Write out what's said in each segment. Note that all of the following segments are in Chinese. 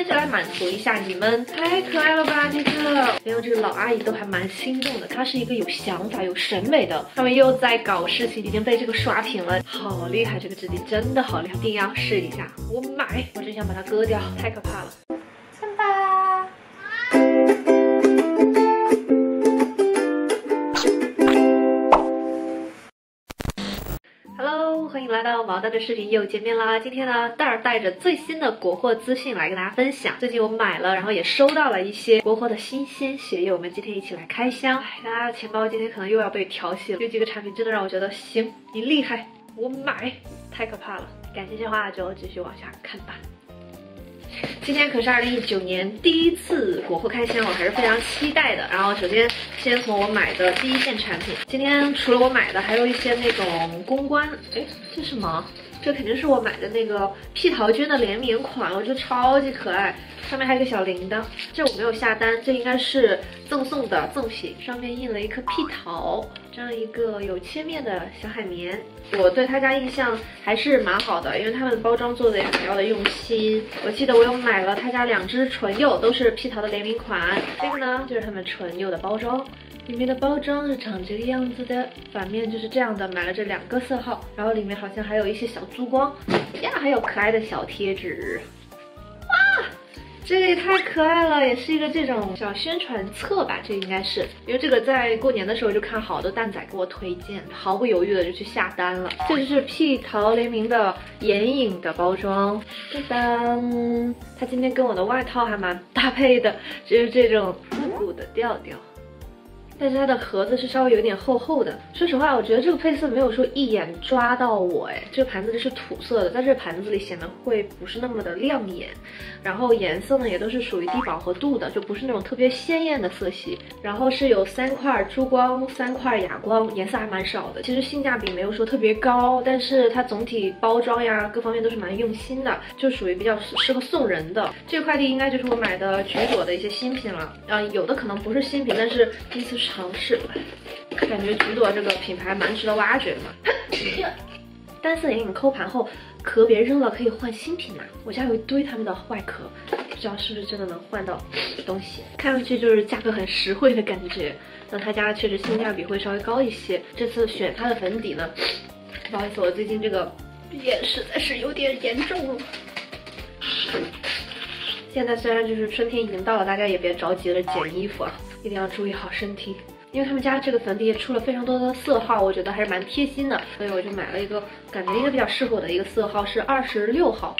接下来满足一下你们，太可爱了吧这个！连我这个老阿姨都还蛮心动的，她是一个有想法、有审美的。他们又在搞事情，已经被这个刷屏了，好厉害！这个质地真的好厉害，一定要试一下。我买，我真想把它割掉，太可怕了。欢迎来到毛蛋的视频，又见面啦！今天呢，蛋儿带着最新的国货资讯来跟大家分享。最近我买了，然后也收到了一些国货的新鲜血液，我们今天一起来开箱。哎，大家的钱包今天可能又要被调戏了，有几个产品真的让我觉得行，你厉害，我买，太可怕了。感兴趣的话就继续往下看吧。今天可是二零一九年第一次国货开箱，我还是非常期待的。然后首先先从我买的第一件产品，今天除了我买的，还有一些那种公关。哎，这是什么？这肯定是我买的那个屁桃君的联名款，我觉得超级可爱。上面还有个小铃铛，这我没有下单，这应该是赠送的赠品。上面印了一颗屁桃，这样一个有切面的小海绵。我对他家印象还是蛮好的，因为他们包装做的也比较的用心。我记得我有买了他家两支唇釉，都是屁桃的联名款。这个呢就是他们唇釉的包装，里面的包装是长这个样子的，反面就是这样的。买了这两个色号，然后里面好像还有一些小珠光呀，还有可爱的小贴纸。哇这个也太可爱了，也是一个这种小宣传册吧，这应该是，因为这个在过年的时候就看好多蛋仔给我推荐，毫不犹豫的就去下单了。这就是屁桃联名的眼影的包装，噔噔，它今天跟我的外套还蛮搭配的，就是这种复古的调调。但是它的盒子是稍微有点厚厚的。说实话，我觉得这个配色没有说一眼抓到我，哎，这个盘子是土色的，在这盘子里显得会不是那么的亮眼。然后颜色呢也都是属于低饱和度的，就不是那种特别鲜艳的色系。然后是有三块珠光，三块哑光，颜色还蛮少的。其实性价比没有说特别高，但是它总体包装呀各方面都是蛮用心的，就属于比较适合送人的。这个快递应该就是我买的橘朵的一些新品了，啊，有的可能不是新品，但是第一次试。尝试，感觉橘朵这个品牌蛮值得挖掘的嘛。单色眼影抠盘后壳别扔了，可以换新品嘛？我家有一堆他们的外壳，不知道是不是真的能换到东西。看上去就是价格很实惠的感觉，那他家确实性价比会稍微高一些。这次选它的粉底呢，不好意思，我最近这个鼻炎实在是有点严重了。现在虽然就是春天已经到了，大家也别着急了捡衣服啊。一定要注意好身体，因为他们家这个粉底液出了非常多的色号，我觉得还是蛮贴心的，所以我就买了一个感觉应该比较适合我的一个色号，是二十六号。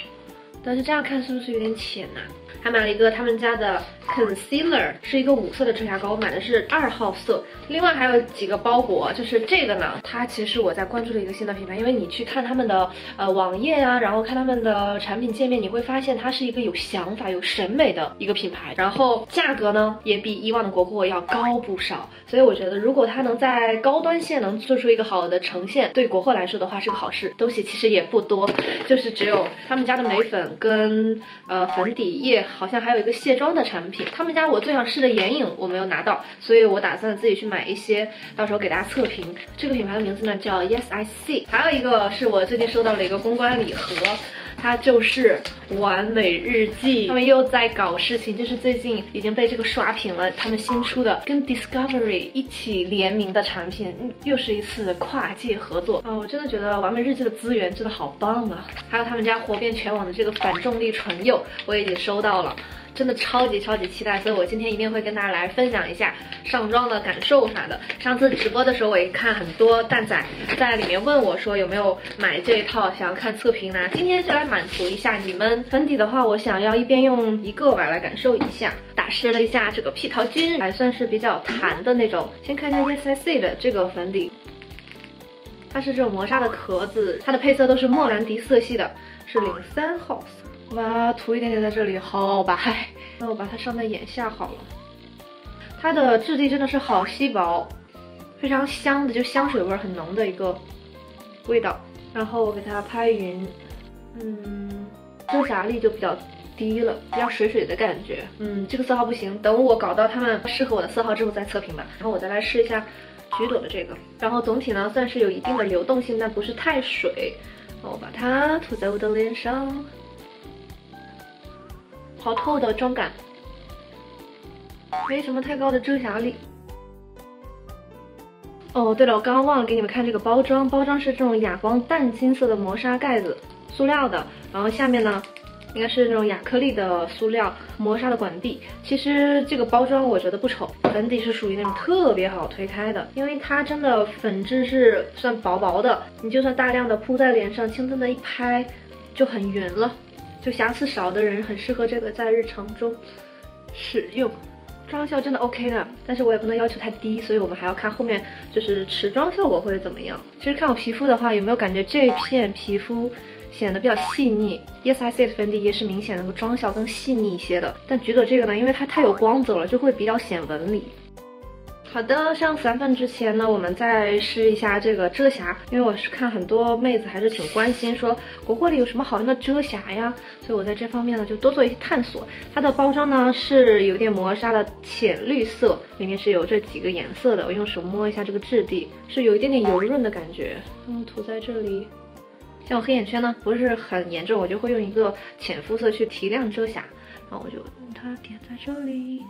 但是这样看是不是有点浅呐？还买了一个他们家的 concealer，是一个五色的遮瑕膏，我买的是二号色。另外还有几个包裹，就是这个呢，它其实我在关注的一个新的品牌，因为你去看他们的呃网页啊，然后看他们的产品界面，你会发现它是一个有想法、有审美的一个品牌，然后价格呢也比以往的国货要高不少。所以我觉得如果它能在高端线能做出一个好的呈现，对国货来说的话是个好事。东西其实也不多，就是只有他们家的眉粉跟呃粉底液。好像还有一个卸妆的产品，他们家我最想试的眼影我没有拿到，所以我打算自己去买一些，到时候给大家测评。这个品牌的名字呢叫 Yes I See，还有一个是我最近收到了一个公关礼盒。它就是完美日记，他们又在搞事情，就是最近已经被这个刷屏了。他们新出的跟 Discovery 一起联名的产品，又是一次跨界合作啊！我真的觉得完美日记的资源真的好棒啊！还有他们家火遍全网的这个反重力唇釉，我已经收到了。真的超级超级期待，所以我今天一定会跟大家来分享一下上妆的感受啥的。上次直播的时候，我也看很多蛋仔在里面问我说有没有买这一套，想要看测评呢。今天就来满足一下你们。粉底的话，我想要一边用一个吧来感受一下。打湿了一下这个屁桃君，还算是比较弹的那种。先看一下 Yes I See 的这个粉底，它是这种磨砂的壳子，它的配色都是莫兰迪色系的，是零三号色。我把它涂一点点在这里，好白。那我把它上在眼下好了。它的质地真的是好稀薄，非常香的，就香水味很浓的一个味道。然后我给它拍匀，嗯，遮瑕力就比较低了，比较水水的感觉。嗯，这个色号不行，等我搞到它们适合我的色号之后再测评吧。然后我再来试一下橘朵的这个。然后总体呢算是有一定的流动性，但不是太水。我把它涂在我的脸上。好透的妆感，没什么太高的遮瑕力。哦，对了，我刚刚忘了给你们看这个包装，包装是这种哑光淡金色的磨砂盖子，塑料的，然后下面呢。应该是那种亚克力的塑料磨砂的管壁。其实这个包装我觉得不丑，粉底是属于那种特别好推开的，因为它真的粉质是算薄薄的，你就算大量的铺在脸上，轻轻的一拍就很匀了。就瑕疵少的人很适合这个在日常中使用，妆效真的 OK 的，但是我也不能要求太低，所以我们还要看后面就是持妆效果会怎么样。其实看我皮肤的话，有没有感觉这片皮肤？显得比较细腻，Yes I See 的粉底液是明显能够妆效更细腻一些的，但橘子这个呢，因为它太有光泽了，就会比较显纹理。好的，上散粉之前呢，我们再试一下这个遮瑕，因为我是看很多妹子还是挺关心，说国货里有什么好用的遮瑕呀，所以我在这方面呢就多做一些探索。它的包装呢是有点磨砂的浅绿色，里面是有这几个颜色的，我用手摸一下这个质地，是有一点点油润的感觉，嗯，涂在这里。像我黑眼圈呢不是很严重，我就会用一个浅肤色去提亮遮瑕，然后我就用它点在这里，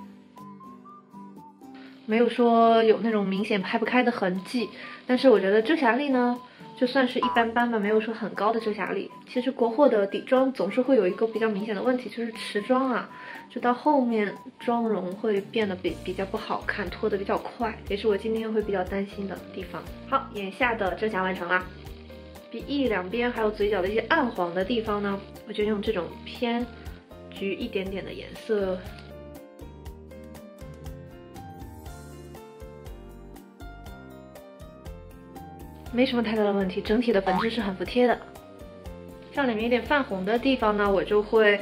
没有说有那种明显拍不开的痕迹，但是我觉得遮瑕力呢就算是一般般吧，没有说很高的遮瑕力。其实国货的底妆总是会有一个比较明显的问题，就是持妆啊，就到后面妆容会变得比比较不好看，脱的比较快，也是我今天会比较担心的地方。好，眼下的遮瑕完成了。鼻翼两边还有嘴角的一些暗黄的地方呢，我就用这种偏橘一点点的颜色，没什么太大的问题，整体的粉质是很服帖的。像里面有点泛红的地方呢，我就会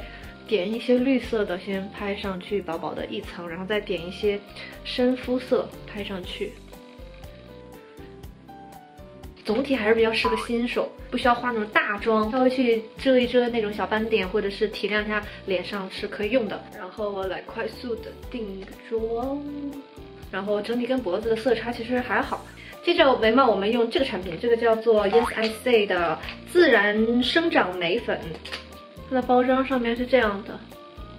点一些绿色的先拍上去，薄薄的一层，然后再点一些深肤色拍上去。总体还是比较适合新手，不需要化那种大妆，稍微去遮一遮那种小斑点，或者是提亮一下脸上是可以用的。然后我来快速的定一个妆，然后整体跟脖子的色差其实还好。接着眉毛我们用这个产品，这个叫做 Yes I Say 的自然生长眉粉，它的包装上面是这样的，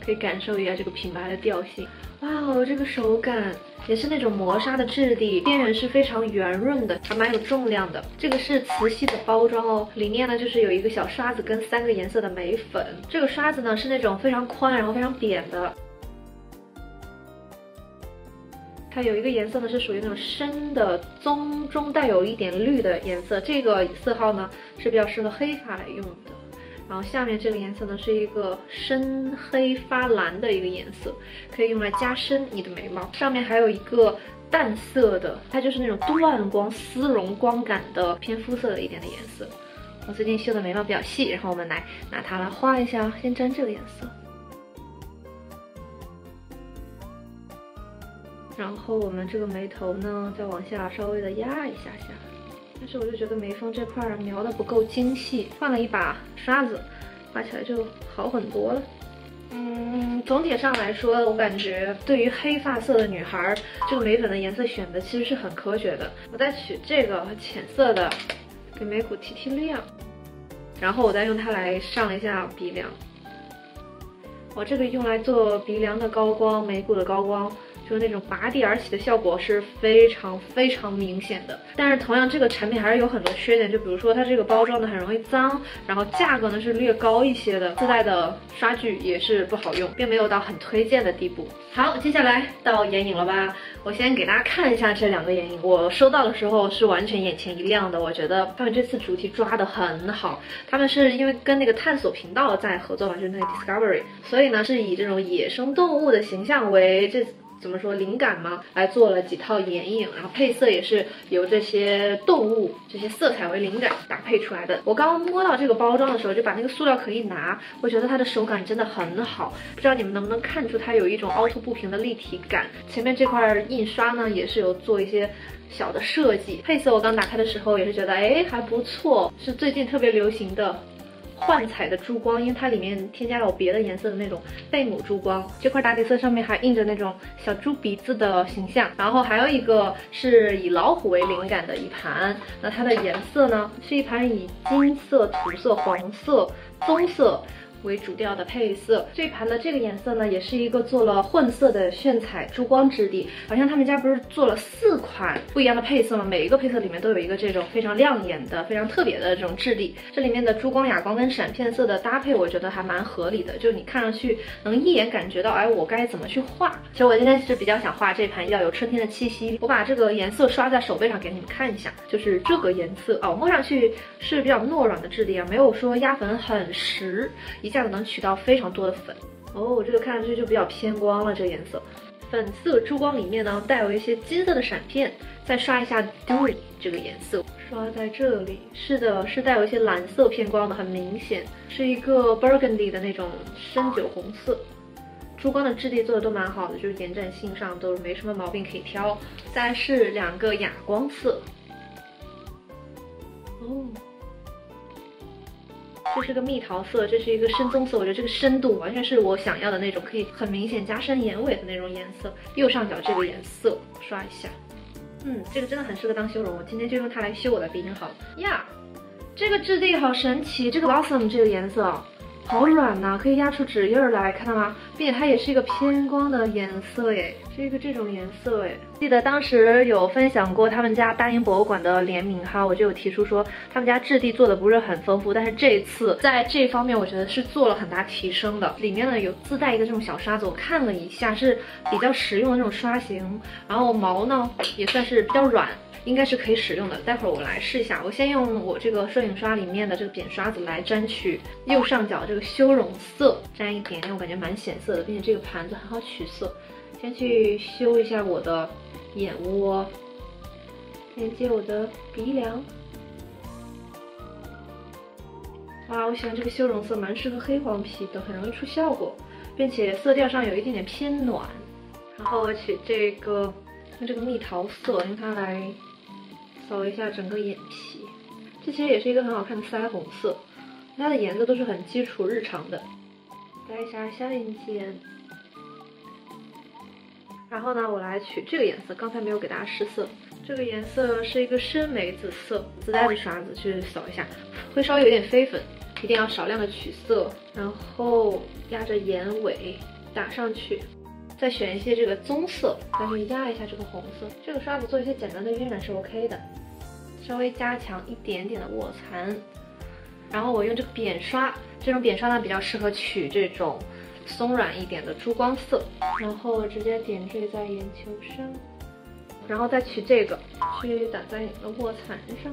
可以感受一下这个品牌的调性。哇哦，这个手感。也是那种磨砂的质地，边缘是非常圆润的，还蛮有重量的。这个是磁吸的包装哦，里面呢就是有一个小刷子跟三个颜色的眉粉。这个刷子呢是那种非常宽，然后非常扁的。它有一个颜色呢是属于那种深的棕中带有一点绿的颜色，这个色号呢是比较适合黑发来用的。然后下面这个颜色呢是一个深黑发蓝的一个颜色，可以用来加深你的眉毛。上面还有一个淡色的，它就是那种缎光丝绒光感的偏肤色的一点的颜色。我最近修的眉毛比较细，然后我们来拿它来画一下。先沾这个颜色，然后我们这个眉头呢再往下稍微的压一下下。但是我就觉得眉峰这块描的不够精细，换了一把刷子，画起来就好很多了。嗯，总体上来说，我感觉对于黑发色的女孩，这个眉粉的颜色选的其实是很科学的。我再取这个浅色的，给眉骨提提亮，然后我再用它来上一下鼻梁。我这个用来做鼻梁的高光，眉骨的高光。就那种拔地而起的效果是非常非常明显的，但是同样这个产品还是有很多缺点，就比如说它这个包装呢很容易脏，然后价格呢是略高一些的，自带的刷具也是不好用，并没有到很推荐的地步。好，接下来到眼影了吧？我先给大家看一下这两个眼影，我收到的时候是完全眼前一亮的，我觉得他们这次主题抓的很好，他们是因为跟那个探索频道在合作嘛，就是那个 Discovery，所以呢是以这种野生动物的形象为这。怎么说灵感吗？来做了几套眼影，然后配色也是由这些动物这些色彩为灵感搭配出来的。我刚刚摸到这个包装的时候，就把那个塑料壳一拿，我觉得它的手感真的很好。不知道你们能不能看出它有一种凹凸不平的立体感。前面这块印刷呢，也是有做一些小的设计。配色我刚打开的时候也是觉得，哎，还不错，是最近特别流行的。幻彩的珠光，因为它里面添加了别的颜色的那种贝母珠光。这块打底色上面还印着那种小猪鼻子的形象，然后还有一个是以老虎为灵感的一盘。那它的颜色呢，是一盘以金色、土色、黄色、棕色为主调的配色。这盘的这个颜色呢，也是一个做了混色的炫彩珠光质地。好像他们家不是做了四款不一样的配色吗？每一个配色里面都有一个这种非常亮眼的、非常特别的这种质地。这里面的珠光、哑光跟闪片色的搭配，我觉得还蛮合理的。就你看上去能一眼感觉到，哎，我该怎么去画？其实我今天是比较想画这盘要有春天的气息。我把这个颜色刷在手背上给你们看一下，就是这个颜色哦，摸上去是比较糯软的质地啊，没有说压粉很实，一一下子能取到非常多的粉。哦，这个看上去就比较偏光了，这个颜色。粉色珠光里面呢，带有一些金色的闪片，再刷一下 Dewy 这个颜色，刷在这里。是的，是带有一些蓝色偏光的，很明显是一个 Burgundy 的那种深酒红色。珠光的质地做的都蛮好的，就是延展性上都没什么毛病可以挑。再是两个哑光色，哦。这是个蜜桃色，这是一个深棕色，我觉得这个深度完全是我想要的那种，可以很明显加深眼尾的那种颜色。右上角这个颜色刷一下，嗯，这个真的很适合当修容，我今天就用它来修我的鼻影好了呀。这个质地好神奇，这个 blossom 这个颜色。好软呐，可以压出纸印来，看到吗？并且它也是一个偏光的颜色，哎，是一个这种颜色，哎。记得当时有分享过他们家大英博物馆的联名哈，我就有提出说他们家质地做的不是很丰富，但是这一次在这方面我觉得是做了很大提升的。里面呢有自带一个这种小刷子，我看了一下是比较实用的那种刷型，然后毛呢也算是比较软。应该是可以使用的，待会儿我来试一下。我先用我这个摄影刷里面的这个扁刷子来沾取右上角这个修容色，沾一点点，我感觉蛮显色的，并且这个盘子很好取色。先去修一下我的眼窝，连接我的鼻梁。哇，我喜欢这个修容色，蛮适合黑黄皮的，很容易出效果，并且色调上有一点点偏暖。然后我取这个，用这个蜜桃色，用它来。扫一下整个眼皮，这其实也是一个很好看的腮红色，它的颜色都是很基础日常的。带一下下眼睑，然后呢，我来取这个颜色，刚才没有给大家试色，这个颜色是一个深玫紫色，自带的刷子去扫一下，会稍微有点飞粉，一定要少量的取色，然后压着眼尾打上去。再选一些这个棕色，再去压一下这个红色。这个刷子做一些简单的晕染是 OK 的，稍微加强一点点的卧蚕。然后我用这个扁刷，这种扁刷呢比较适合取这种松软一点的珠光色。然后直接点缀在眼球上，然后再取这个去打在你的卧蚕上，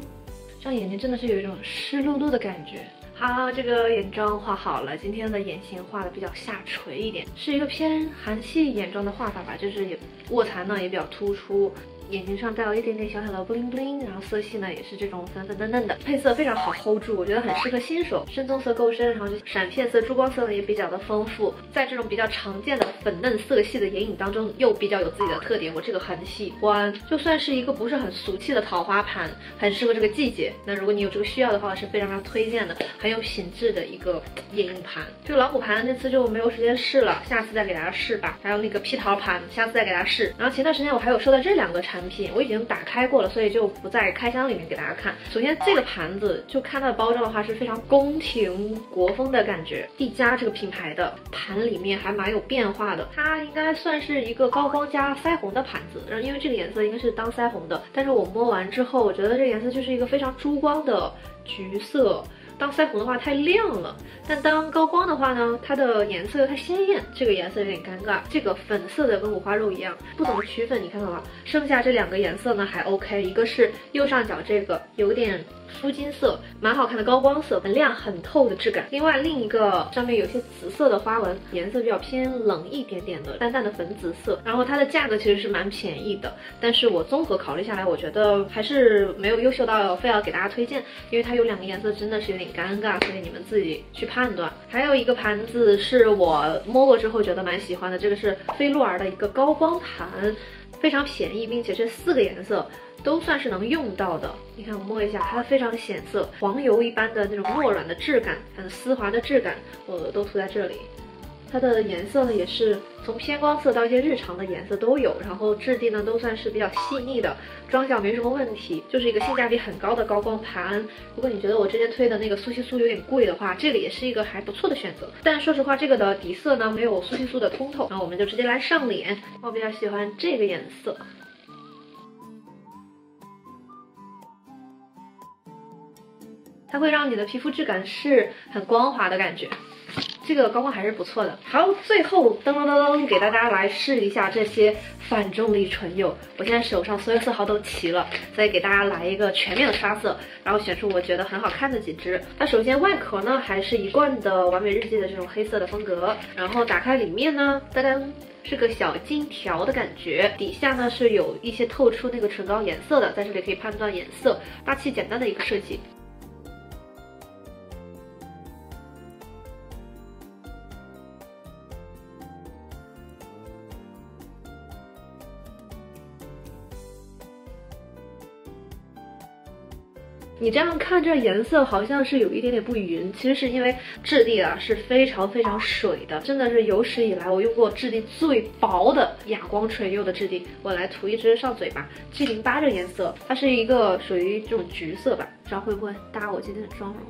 这样眼睛真的是有一种湿漉漉的感觉。好，这个眼妆画好了。今天的眼型画的比较下垂一点，是一个偏韩系眼妆的画法吧，就是也卧蚕呢也比较突出。眼睛上带有一点点小小的 bling bling，然后色系呢也是这种粉粉嫩嫩的，配色非常好 hold 住，我觉得很适合新手。深棕色够深，然后就闪片色、珠光色呢也比较的丰富，在这种比较常见的粉嫩色系的眼影当中，又比较有自己的特点，我这个很喜欢。就算是一个不是很俗气的桃花盘，很适合这个季节。那如果你有这个需要的话，是非常非常推荐的，很有品质的一个眼影盘。这个老虎盘这次就没有时间试了，下次再给大家试吧。还有那个批桃盘，下次再给大家试。然后前段时间我还有收到这两个产。产品我已经打开过了，所以就不在开箱里面给大家看。首先这个盘子，就看它的包装的话，是非常宫廷国风的感觉。蒂佳这个品牌的盘里面还蛮有变化的，它应该算是一个高光加腮红的盘子。然后因为这个颜色应该是当腮红的，但是我摸完之后，我觉得这个颜色就是一个非常珠光的橘色。当腮红的话太亮了，但当高光的话呢，它的颜色又太鲜艳，这个颜色有点尴尬。这个粉色的跟五花肉一样，不怎么取粉，你看到吗？剩下这两个颜色呢还 OK，一个是右上角这个有点。肤金色，蛮好看的高光色，很亮很透的质感。另外另一个上面有些紫色的花纹，颜色比较偏冷一点点的淡淡的粉紫色。然后它的价格其实是蛮便宜的，但是我综合考虑下来，我觉得还是没有优秀到非要给大家推荐，因为它有两个颜色真的是有点尴尬，所以你们自己去判断。还有一个盘子是我摸过之后觉得蛮喜欢的，这个是菲洛尔的一个高光盘，非常便宜，并且这四个颜色。都算是能用到的。你看，我摸一下，它非常显色，黄油一般的那种糯软的质感，很丝滑的质感，我都涂在这里。它的颜色呢，也是从偏光色到一些日常的颜色都有，然后质地呢都算是比较细腻的，妆效没什么问题，就是一个性价比很高的高光盘。如果你觉得我之前推的那个苏西苏有点贵的话，这个也是一个还不错的选择。但说实话，这个的底色呢没有苏西苏的通透，那我们就直接来上脸。我比较喜欢这个颜色。它会让你的皮肤质感是很光滑的感觉，这个高光还是不错的。好，最后噔噔噔噔，给大家来试一下这些反重力唇釉。我现在手上所有色号都齐了，所以给大家来一个全面的刷色，然后选出我觉得很好看的几支。它首先外壳呢还是一贯的完美日记的这种黑色的风格，然后打开里面呢，噔噔。是个小金条的感觉，底下呢是有一些透出那个唇膏颜色的，在这里可以判断颜色，大气简单的一个设计。你这样看，这颜色好像是有一点点不匀，其实是因为质地啊是非常非常水的，真的是有史以来我用过质地最薄的哑光唇釉的质地。我来涂一支上嘴巴，G 零八这个颜色，它是一个属于这种橘色吧，不知道会不会搭我今天的妆容。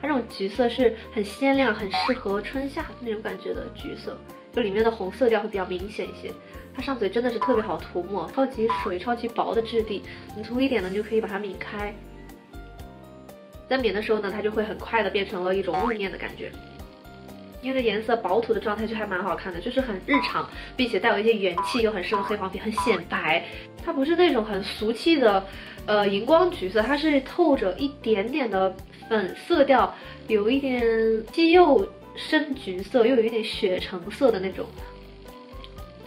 它这种橘色是很鲜亮，很适合春夏那种感觉的橘色，就里面的红色调会比较明显一些。它上嘴真的是特别好涂抹，超级水、超级薄的质地，你涂一点呢就可以把它抿开。在抿的时候呢，它就会很快的变成了一种雾面的感觉，因为这颜色薄涂的状态就还蛮好看的，就是很日常，并且带有一些元气，又很适合黑黄皮，很显白。它不是那种很俗气的，呃，荧光橘色，它是透着一点点的粉色调，有一点既又深橘色，又有一点血橙色的那种。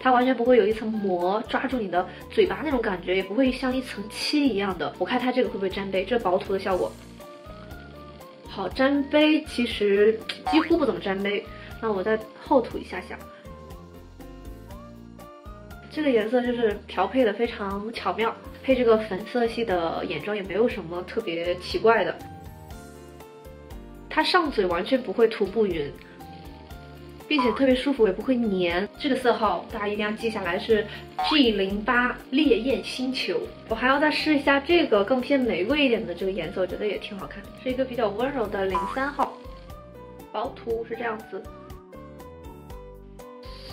它完全不会有一层膜抓住你的嘴巴那种感觉，也不会像一层漆一样的。我看它这个会不会粘杯？这薄涂的效果。好沾杯，其实几乎不怎么沾杯。那我再厚涂一下下，这个颜色就是调配的非常巧妙，配这个粉色系的眼妆也没有什么特别奇怪的。它上嘴完全不会涂不匀。并且特别舒服，也不会粘。这个色号大家一定要记下来，是 G 零八烈焰星球。我还要再试一下这个更偏玫瑰一点的这个颜色，我觉得也挺好看，是一个比较温柔的零三号。薄涂是这样子，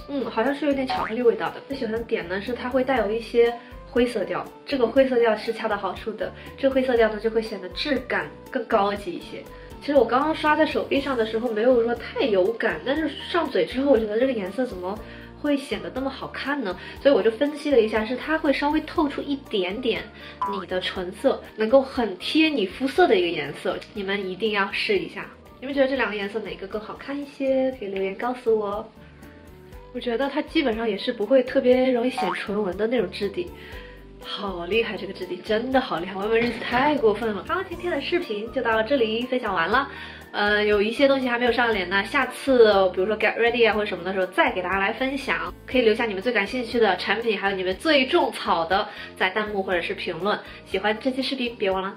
嗯，好像是有点巧克力味道的。最喜欢的点呢是它会带有一些灰色调，这个灰色调是恰到好处的，这个灰色调呢就会显得质感更高级一些。其实我刚刚刷在手臂上的时候没有说太有感，但是上嘴之后，我觉得这个颜色怎么会显得那么好看呢？所以我就分析了一下，是它会稍微透出一点点你的唇色，能够很贴你肤色的一个颜色。你们一定要试一下。你们觉得这两个颜色哪个更好看一些？可以留言告诉我。我觉得它基本上也是不会特别容易显唇纹的那种质地。好厉害，这个质地真的好厉害，外面日记太过分了。好，今天的视频就到这里分享完了。呃，有一些东西还没有上脸呢，下次比如说 get ready 啊或者什么的时候再给大家来分享。可以留下你们最感兴趣的产品，还有你们最种草的，在弹幕或者是评论。喜欢这期视频，别忘了。